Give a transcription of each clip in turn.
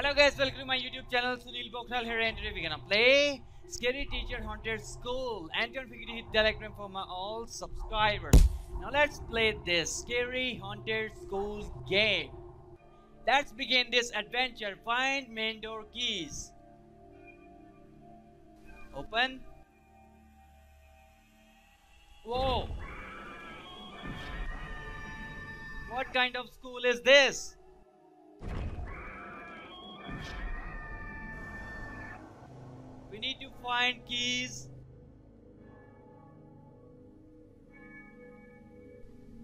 Hello guys, welcome to my YouTube channel. Sunil Pokhriyal here and today we're gonna play Scary Teacher Haunted School. And don't forget to hit the like button for my all subscribers. Now let's play this Scary Haunted School game. Let's begin this adventure. Find main door keys. Open. Whoa. What kind of school is this? Need to find keys.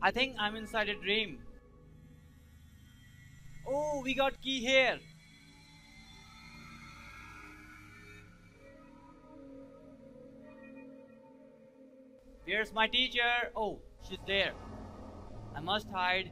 I think I'm inside a dream. Oh, we got key here. Where's my teacher? Oh, she's there. I must hide.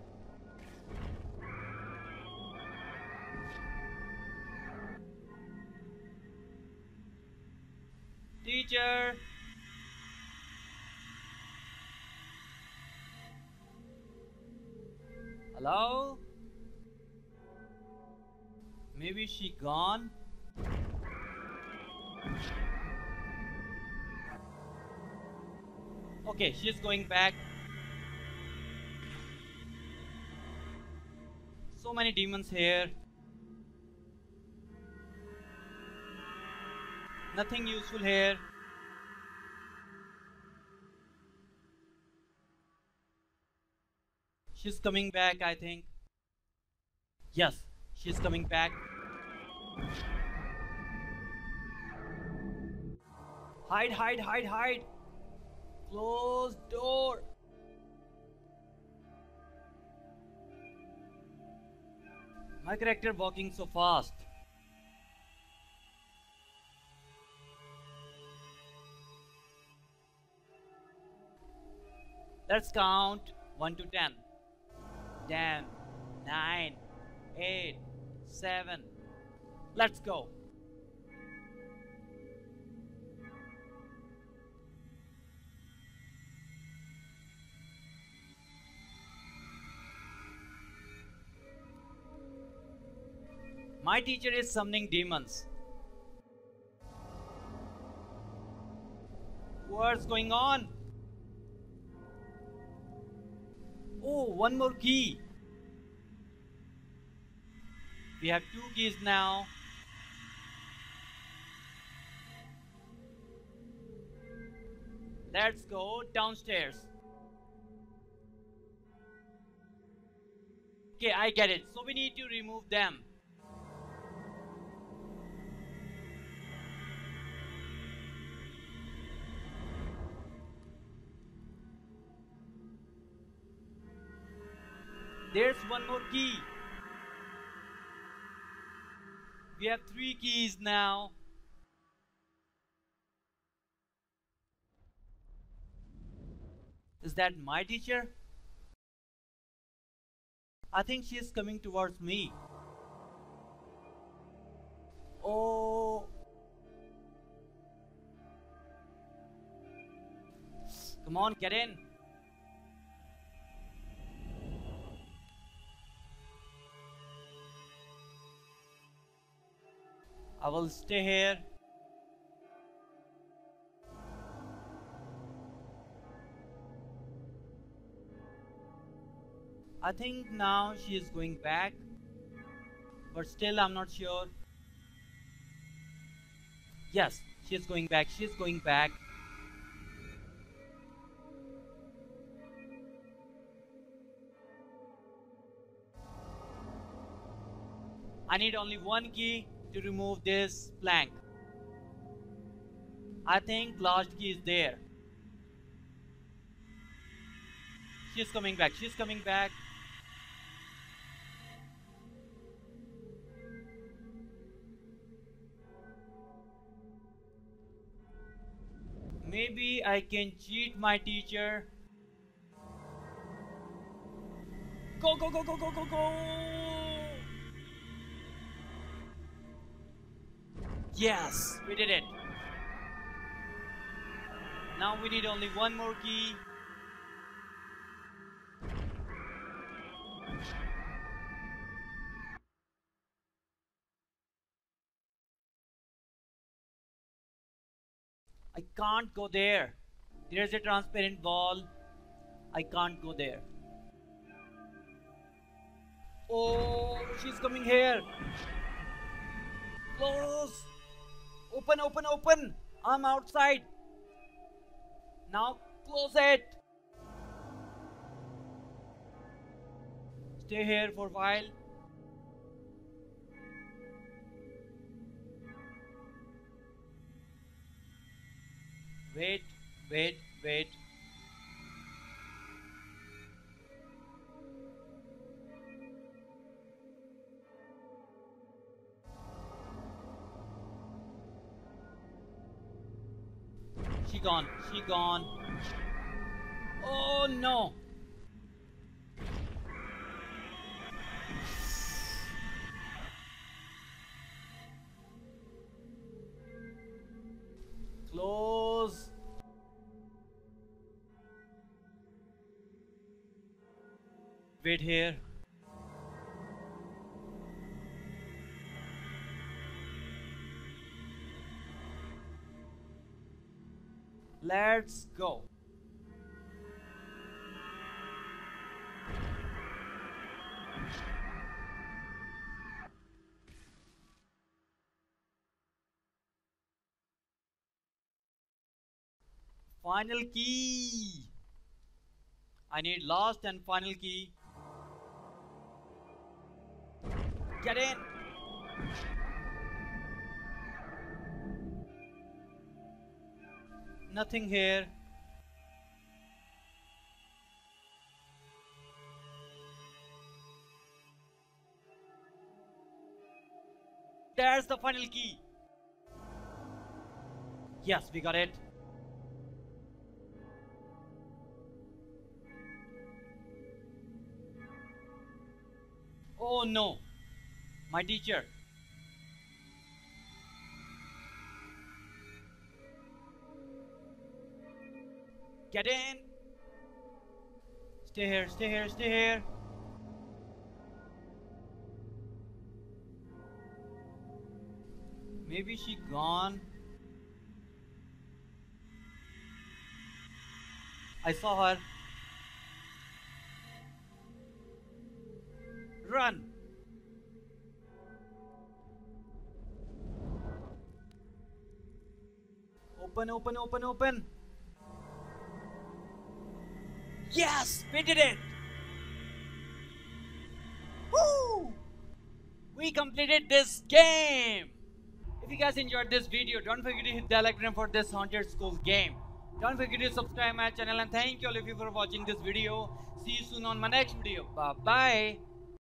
Hello? Maybe she gone? Okay, she's going back. So many demons here. Nothing useful here. She's coming back, I think. Yes, she's coming back. Hide, hide, hide, hide. Close door. My character walking so fast. Let's count 1 to 10. 10, 9, 8, 7. Let's go. My teacher is summoning demons. What's going on? Oh, one more key. We have two keys now. Let's go downstairs. Okay, I get it. So we need to remove them. There's one more key. We have three keys now. Is that my teacher? I think she is coming towards me. Oh. Come on, get in. Will stay here. I think now she is going back, but still I'm not sure. Yes, she is going back. She is going back. I need only one key to remove this plank. I think last key is there. She's coming back. She's coming back. Maybe I can cheat my teacher. Go, go, go, go, go, go, go! Yes, we did it. Now we need only one more key. I can't go there. There's a transparent wall. I can't go there. Oh, she's coming here. Close. Open, open, open. I'm outside. Now close it. Stay here for a while. Wait, wait, wait. Gone, she gone. Oh no. Close. Wait here. Let's go. Final key. I need last and final key. Get in. Nothing here. There's the final key. Yes, we got it. Oh no, my teacher. Get in. Stay here, stay here, stay here. Maybe she gone. I saw her. Run! Open, open, open, open! Yes! We did it! Woo! We completed this game! If you guys enjoyed this video, don't forget to hit the like button for this haunted school game. Don't forget to subscribe my channel and thank you all of you for watching this video. See you soon on my next video. Bye bye.